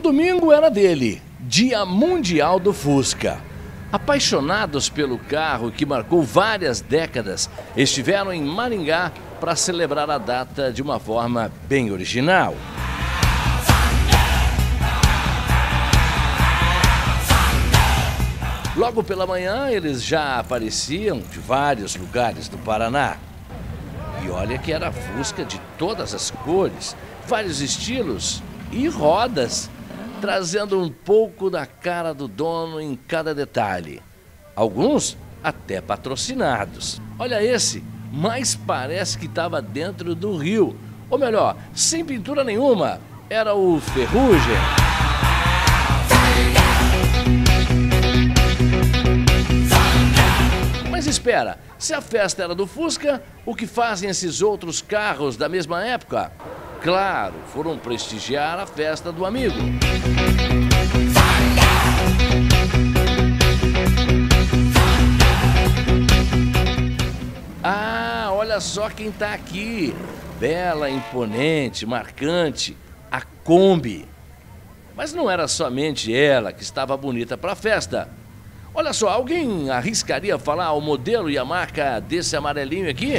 domingo era dele, Dia Mundial do Fusca. Apaixonados pelo carro que marcou várias décadas, estiveram em Maringá para celebrar a data de uma forma bem original. Logo pela manhã, eles já apareciam de vários lugares do Paraná. E olha que era Fusca de todas as cores, vários estilos e rodas, trazendo um pouco da cara do dono em cada detalhe. Alguns até patrocinados. Olha esse, mais parece que estava dentro do rio. Ou melhor, sem pintura nenhuma. Era o Ferrugem. Mas espera, se a festa era do Fusca, o que fazem esses outros carros da mesma época? Claro, foram prestigiar a festa do amigo. Ah, olha só quem está aqui. Bela, imponente, marcante, a Kombi. Mas não era somente ela que estava bonita para a festa. Olha só, alguém arriscaria falar o modelo e a marca desse amarelinho aqui?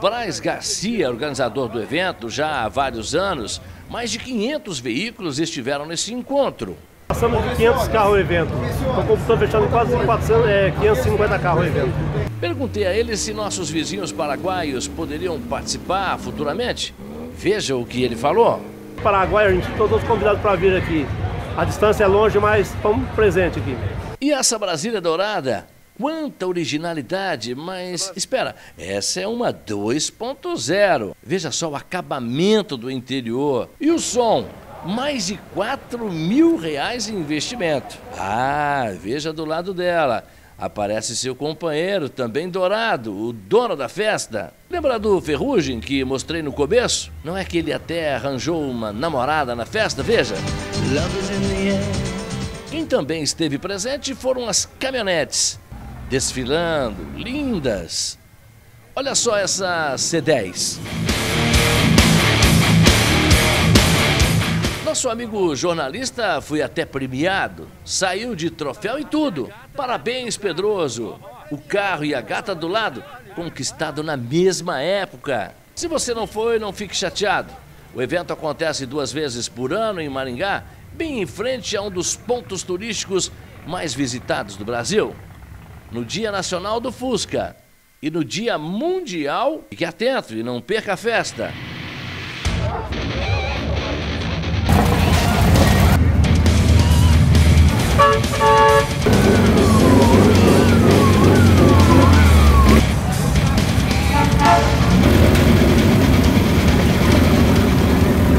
Braz Garcia, organizador do evento, já há vários anos, mais de 500 veículos estiveram nesse encontro. Passamos de 500 carros no evento. Estou computando fechando quase 400, é, 550 carros no evento. Perguntei a ele se nossos vizinhos paraguaios poderiam participar futuramente. Veja o que ele falou. Paraguai, a gente todos convidados para vir aqui. A distância é longe, mas estamos presentes aqui. E essa Brasília Dourada? Quanta originalidade, mas espera, essa é uma 2.0. Veja só o acabamento do interior e o som. Mais de 4 mil reais em investimento. Ah, veja do lado dela. Aparece seu companheiro, também dourado, o dono da festa. Lembra do Ferrugem que mostrei no começo? Não é que ele até arranjou uma namorada na festa? Veja. Quem também esteve presente foram as caminhonetes, desfilando, lindas. Olha só essa C10. Nosso amigo jornalista foi até premiado, saiu de troféu e tudo. Parabéns, Pedroso. O carro e a gata do lado, conquistado na mesma época. Se você não foi, não fique chateado. O evento acontece duas vezes por ano em Maringá, bem em frente a um dos pontos turísticos mais visitados do Brasil. No Dia Nacional do Fusca e no Dia Mundial. Fique atento e não perca a festa.